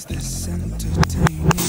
Is this entertaining?